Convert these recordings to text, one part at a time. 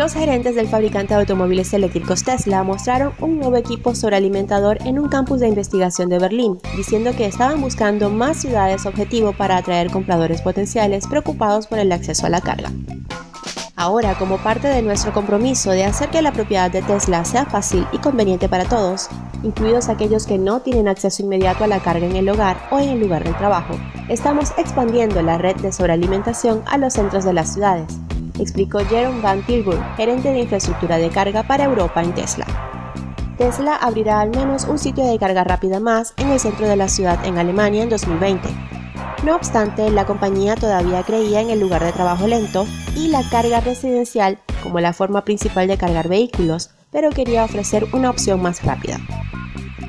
Los gerentes del fabricante de automóviles eléctricos Tesla mostraron un nuevo equipo sobrealimentador en un campus de investigación de Berlín, diciendo que estaban buscando más ciudades objetivo para atraer compradores potenciales preocupados por el acceso a la carga. Ahora, como parte de nuestro compromiso de hacer que la propiedad de Tesla sea fácil y conveniente para todos, incluidos aquellos que no tienen acceso inmediato a la carga en el hogar o en el lugar del trabajo, estamos expandiendo la red de sobrealimentación a los centros de las ciudades, explicó Jerome Van Tilburg, gerente de infraestructura de carga para Europa en Tesla. Tesla abrirá al menos un sitio de carga rápida más en el centro de la ciudad en Alemania en 2020. No obstante, la compañía todavía creía en el lugar de trabajo lento y la carga residencial como la forma principal de cargar vehículos, pero quería ofrecer una opción más rápida.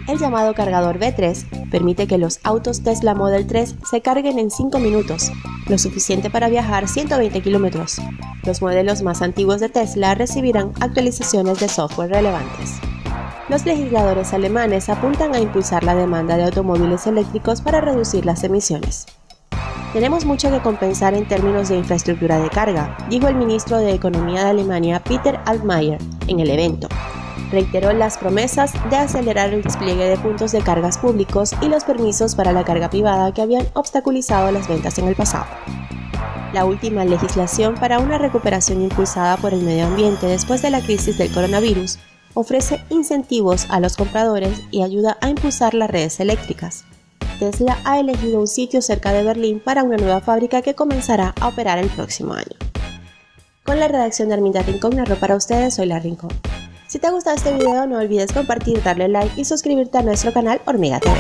El llamado cargador B3 permite que los autos Tesla Model 3 se carguen en 5 minutos, lo suficiente para viajar 120 kilómetros. Los modelos más antiguos de Tesla recibirán actualizaciones de software relevantes. Los legisladores alemanes apuntan a impulsar la demanda de automóviles eléctricos para reducir las emisiones. Tenemos mucho que compensar en términos de infraestructura de carga, dijo el ministro de Economía de Alemania Peter Altmaier en el evento reiteró las promesas de acelerar el despliegue de puntos de cargas públicos y los permisos para la carga privada que habían obstaculizado las ventas en el pasado. La última legislación para una recuperación impulsada por el medio ambiente después de la crisis del coronavirus ofrece incentivos a los compradores y ayuda a impulsar las redes eléctricas. Tesla ha elegido un sitio cerca de Berlín para una nueva fábrica que comenzará a operar el próximo año. Con la redacción de Arminda Rincón narró para ustedes, soy la Rincón. Si te ha gustado este video no olvides compartir, darle like y suscribirte a nuestro canal Hormiga TV.